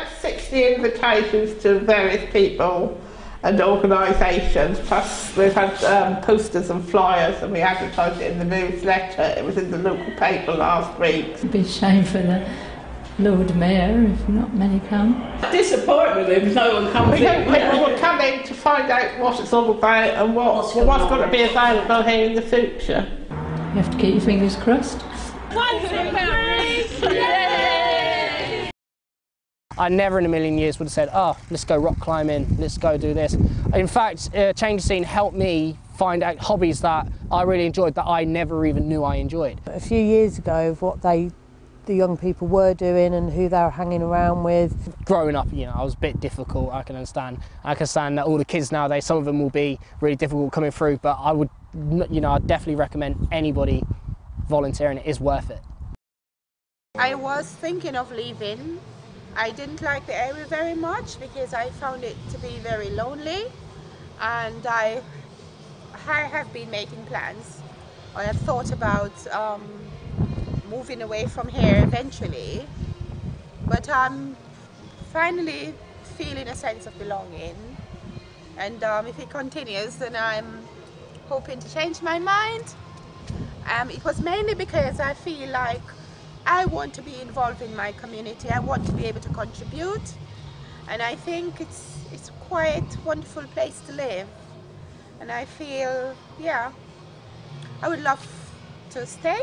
about 60 invitations to various people and organisations. Plus, we've had um, posters and flyers, and we advertised it in the newsletter. It was in the local paper last week. It'd be a shame for the Lord Mayor if not many come. Disappointment if no one comes We hope in. people will come in to find out what it's all about and what, What's what's, going going to be available here in the future. You have to keep your fingers crossed. I never in a million years would have said, oh, let's go rock climbing, let's go do this. In fact, uh, Change the Scene helped me find out hobbies that I really enjoyed that I never even knew I enjoyed. a few years ago what they the young people were doing and who they were hanging around with. Growing up, you know, I was a bit difficult, I can understand. I can understand that all the kids nowadays, some of them will be really difficult coming through, but I would, you know, I'd definitely recommend anybody volunteering, it is worth it. I was thinking of leaving. I didn't like the area very much because I found it to be very lonely and I, I have been making plans. I have thought about um, moving away from here eventually but I'm finally feeling a sense of belonging and um, if it continues then I'm hoping to change my mind um, it was mainly because I feel like I want to be involved in my community. I want to be able to contribute, and I think it's it's quite a wonderful place to live. And I feel, yeah, I would love to stay